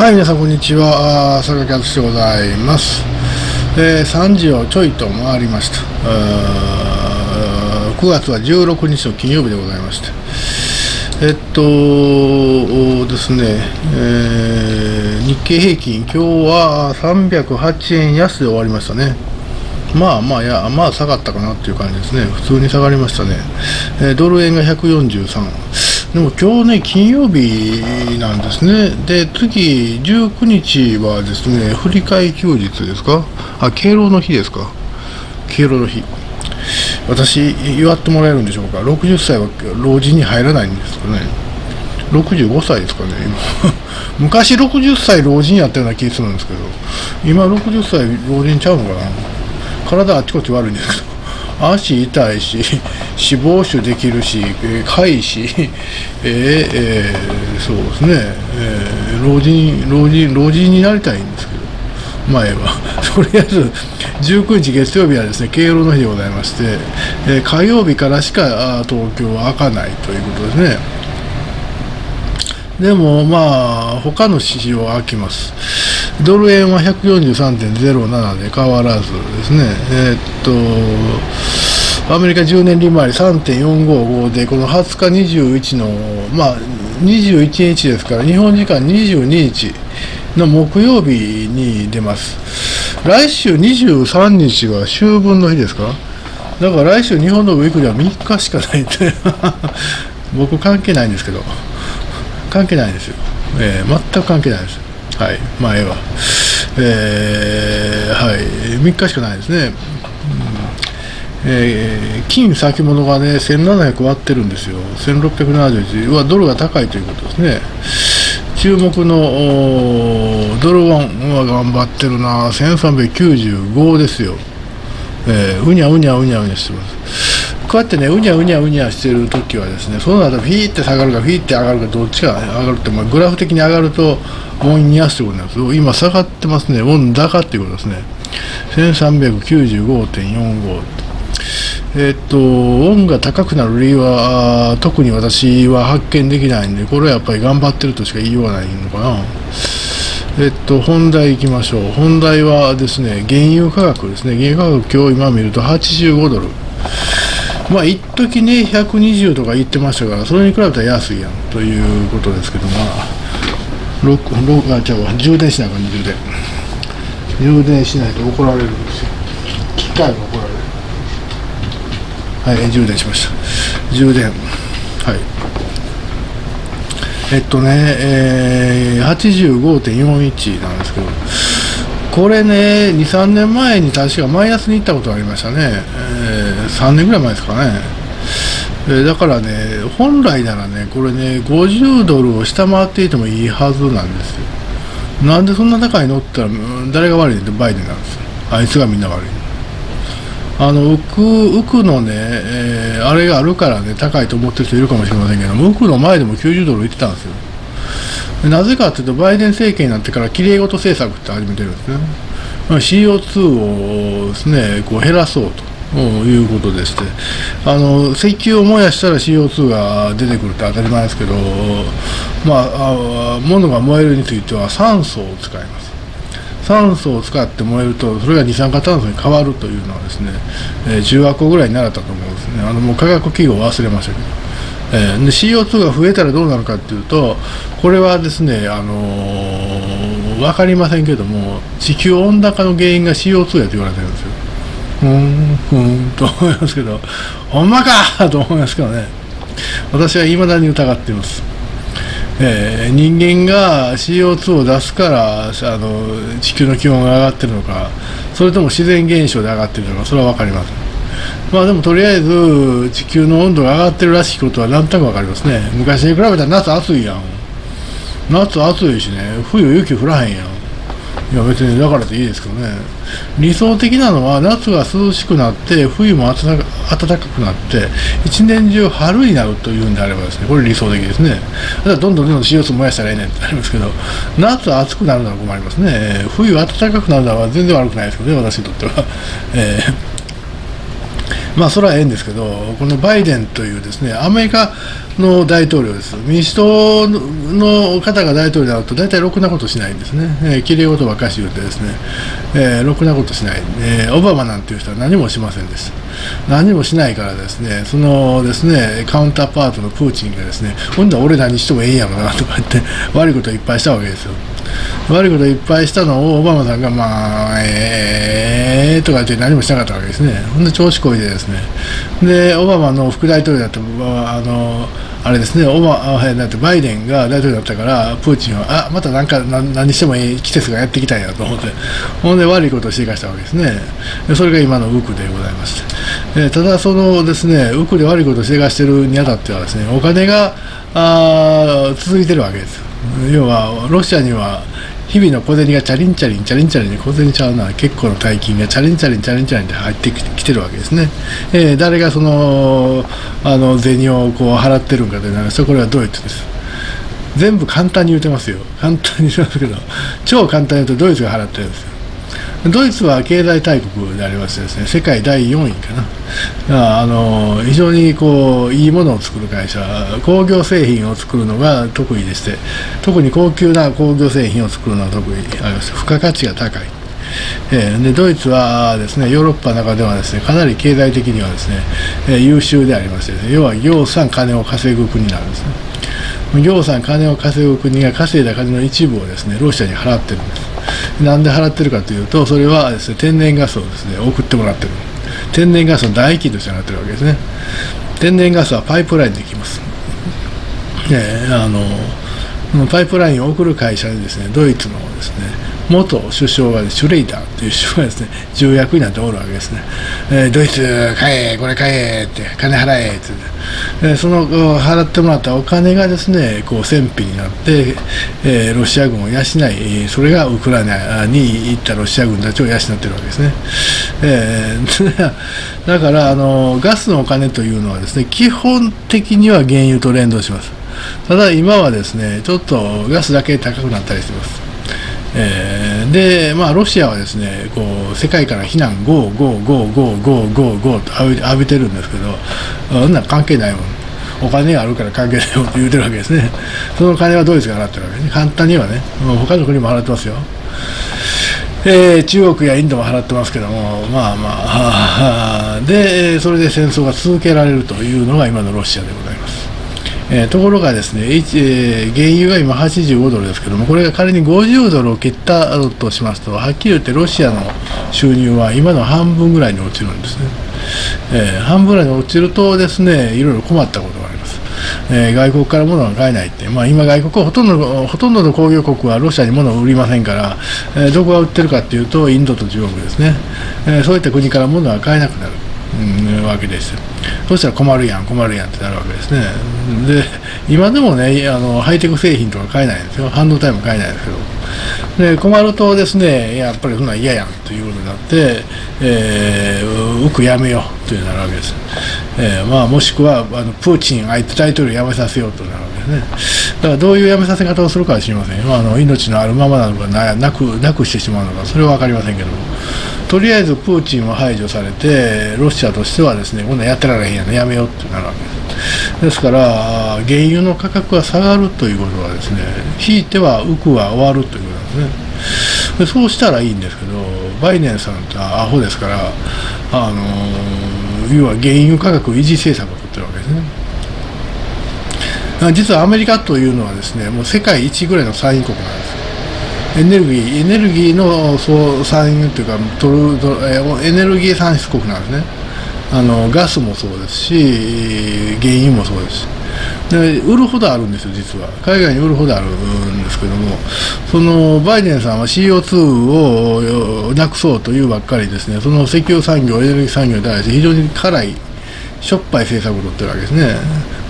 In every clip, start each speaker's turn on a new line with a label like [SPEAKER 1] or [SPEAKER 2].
[SPEAKER 1] はい、皆さんこんにちは。坂木敦でございます。えー、3時をちょいと回りました。9月は16日の金曜日でございまして。えっとですね、えー日経平均、今日は308円安で終わりましたね。まあまあ、や、まあ下がったかなっていう感じですね。普通に下がりましたね。えードル円が143。でも今日ね、金曜日なんですね。で、次、19日はですね、振り替え休日ですか？あ、敬老の日ですか？敬老の日。私、祝ってもらえるんでしょうか ?60 歳は老人に入らないんですかね？65歳ですかね、今。昔60歳老人やったような気がするんですけど、今60歳老人ちゃうのかな？体あっちこっち悪いんですけど。足痛いし、死亡種できるし、えー、かいし、えーえーそうですね、えー老人、老人、老人になりたいんですけど、前は。とりあえず、19日月曜日はですね、敬老の日でございまして、えー火曜日からしかあ東京は開かないということですね。でも、まあ、他の市場は開きます。ドル円は143.07で変わらずですね、えーっと、アメリカ10年利回り3.455で、この20日21の、まあ、21日ですから、日本時間22日の木曜日に出ます。来週23日は秋分の日ですか？だから来週日本のウィークリーは3日しかないって、僕関係ないんですけど。関係ないですよ、えー全く関係ないです。はい。まあええわえーはい。3日しかないですね、うん。えー金先物がね1700割ってるんですよ。1671はドルが高いということですね。注目のドルワンは頑張ってるな。1395ですよ。えーうにゃうにゃうにゃうにゃしてます。こうやってね、うにゃうにゃうにゃしてる時はですね、その後フィーって下がるか、フィーって上がるか、どっちが上がるって、まあ、グラフ的に上がると、ウォン安ということなんですよ。今下がってますね、ウォン高っていうことですね。1395.45えっと、ウォンが高くなる理由は、特に私は発見できないんで、これはやっぱり頑張ってるとしか言いようがないのかな。えっと、本題いきましょう。本題はですね、原油価格ですね。原油価格今日今見ると85ドル。まあ、一時ね、120とか言ってましたから、それに比べたら安いやんということですけど、まあ、ロック、ロック、あ、ちゃうわ、充電しないから、充電。充電しないと怒られるんですよ。機械が怒られる。はい、充電しました。充電。はい。えっとね、えー、85.41なんですけど、これね、2、3年前に確かマイナスに行ったことがありましたね、えー3年ぐらい前ですかね。えーだからね、本来ならね、これね、50ドルを下回っていてもいいはずなんですよ。なんでそんな高いのって言ったら、誰が悪いのってバイデンなんですよ。あいつがみんな悪いの。あの、浮く、浮くのね、えーあれがあるからね、高いと思ってる人いるかもしれませんけども、浮くの前でも90ドルいってたんですよ。なぜかっていうと、バイデン政権になってから、きれいごと政策って始めてるんですね。CO2 をですね、こう減らそうと。いうことでしてあの石油を燃やしたら CO2 が出てくるって当たり前ですけど、まあ、あ物が燃えるについては酸素を使います酸素を使って燃えるとそれが二酸化炭素に変わるというのはですね、えー中学校ぐらいに習ったと思うんですねあのもう科学記号を忘れましたけど、えーで CO2 が増えたらどうなるかっていうとこれはですねあのー分かりませんけども地球温暖化の原因が CO2 やと言われてるんですよ。ふーんふんと思いますけどほんまかと思いますけどね。私は未だに疑っています。えー人間が CO2 を出すからあの地球の気温が上がってるのかそれとも自然現象で上がってるのかそれは分かりません。まあでもとりあえず地球の温度が上がってるらしいことは何となく分かりますね。昔に比べたら夏暑いやん。夏暑いしね。冬雪降らへんやん。いや別にだからでいいですけどね。理想的なのは夏が涼しくなって冬も暖か暖かくなって一年中春になるというんであればですね。これ理想的ですね。だからどんどんどんどん CO2 燃やしたらええねんってなりますけど夏暑くなるのは困りますね。冬暖かくなるのは全然悪くないですけどね私にとっては、えーまあ、それはええんですけど、このバイデンというですねアメリカの大統領です、民主党の方が大統領になると、大体ろくなことしないんですね、えー、きれい事ばっかし言うて、ですね、えー、ろくなことしない、えー、オバマなんていう人は何もしませんでした、何もしないから、ですねそのですねカウンターパートのプーチンが、ですね今度は俺何してもええんやろなとか言って、悪いことをいっぱいしたわけですよ。悪いこといっぱいしたのをオバマさんが、まあ、えーとか言って何もしなかったわけですね。ほんで調子こいでですね。で、オバマの副大統領だった、あの、あれですね、オバあだってバイデンが大統領だったから、プーチンは、あまたなんか何何してもいい季節がやってきたんやと思って、ほんで悪いことをしていかしたわけですね。それが今のウクでございます。えただ、そのですね、ウクで悪いことをしていかしてるにあたってはですね、お金があ続いてるわけです。要は、ロシアには日々の小銭がチャリンチャリンチャリンチャリンで小銭ちゃうのは結構の大金がチャリンチャリンチャリンチャリンで入ってきてるわけですね、えー、誰がそのあの銭をこう払ってるんかというのはそこはドイツです全部簡単に言うてますよ簡単に言うてますけど超簡単に言うとドイツが払ってるんですよドイツは経済大国でありましてですね、世界第4位かな。あの非常にこういいものを作る会社、工業製品を作るのが得意でして、特に高級な工業製品を作るのが得意あります。付加価値が高い。え、でドイツはですねヨーロッパの中ではですねかなり経済的にはですね、え、優秀でありまして、ね、要は業産金を稼ぐ国なんですね業産金を稼ぐ国が稼いだ金の一部をですねロシアに払ってるんですなんで払ってるかというと、それはです、ね、天然ガスをです、ね、送ってもらってる。天然ガスの代金として払ってるわけですね。天然ガスはパイプラインできます。ね、あののパイプラインを送る会社にですね、ドイツのですね、元首相が、シュレイダーという首相がですね、重役になっておるわけですね。えー、ドイツ、買え、これ買えって、金払えって、え、その払ってもらったお金がですね、こう戦費になって、えー、ロシア軍を養い、それがウクライナに行ったロシア軍たちを養ってるわけですね。えー、だから、あの、ガスのお金というのはですね、基本的には原油と連動します。ただ今はですね、ちょっとガスだけ高くなったりしてます。えー、で、まあ、ロシアはですねこう世界から非難、ゴー、ゴー、ゴー、ゴー、ゴー、ゴー、ゴーと浴びてるんですけど、そんな関係ないもん。お金があるから関係ないよって言うてるわけですね。その金はドイツが払ってるわけですね。簡単にはね、もう他の国も払ってますよ。えー、中国やインドも払ってますけども、まあまあ、で、それで戦争が続けられるというのが今のロシアでございます。えー、ところがですね、H えー、原油が今85ドルですけども、これが仮に50ドルを切ったとしますと、はっきり言ってロシアの収入は今の半分ぐらいに落ちるんですね。えー、半分ぐらいに落ちるとですね、いろいろ困ったことがあります。えー、外国から物が買えないって、まあ、今、外国はほとんどほとんどの工業国はロシアに物を売りませんから、えー、どこが売ってるかというと、インドと中国ですね、えー、そういった国から物が買えなくなる。うん、わけですそしたら困るやん困るやんってなるわけですねで今でもねあのハイテク製品とか買えないんですよ半導体も買えないんですけどで困るとですねやっぱりそんなん嫌やんということになって、えー、うくやめようというなるわけです、えー、まあ、もしくはあのプーチンあいつ大統領辞めさせようとなるわけですねだからどういう辞めさせ方をするかは知りません、まあ、あの命のあるままなのかなくなくしてしまうのかそれは分かりませんけどもとりあえずプーチンは排除されて、ロシアとしてはですね、こんなんやってられへんやね、やめようってなるわけです。ですから、原油の価格が下がるということはですね、ひいては浮くは終わるということなんですね。でそうしたらいいんですけど、バイデンさんってアホですから、あの要は原油価格維持政策を取ってるわけですね。実はアメリカというのはですね、もう世界一ぐらいの産油国なんです。エネルギーエネルギーのそう産油というか取るエネルギー産出国なんですね。あのガスもそうですし原油もそうですで売るほどあるんですよ実は。海外に売るほどあるんですけどもそのバイデンさんは CO2 をなくそうというばっかりですね。その石油産業エネルギー産業に対して非常に辛いしょっぱい政策を取ってるわけですね。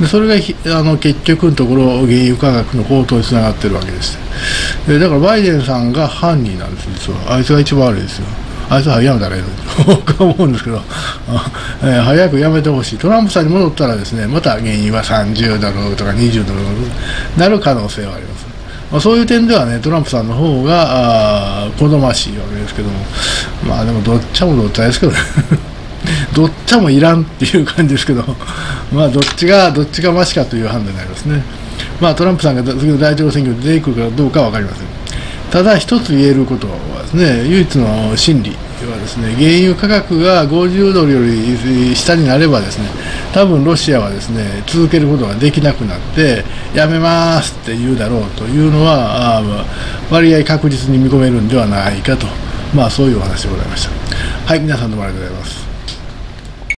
[SPEAKER 1] でそれがあの結局のところ原油価格の高騰につながってるわけですでだからバイデンさんが犯人なんです実は。あいつが一番悪いですよ。あいつはやめたらいいのに。と思うんですけど、えー、早くやめてほしい。トランプさんに戻ったらですねまた原油は30ドルとか20ドルなる可能性はあります。まあ、そういう点ではね、トランプさんの方が好ましいわけですけども、まあでもどっちもどっちですけどね。どっちもいらんっていう感じですけど、まあどっちが、どっちがマシかという判断になりますね。まあトランプさんが次の大統領選挙で出てくるかどうかは分かりません。ただ一つ言えることはですね、唯一の真理はですね、原油価格が50ドルより下になればですね、多分ロシアはですね、続けることができなくなって、やめますって言うだろうというのは、割合確実に見込めるんではないかと、まあそういうお話でございました。はい、皆さんどうもありがとうございます。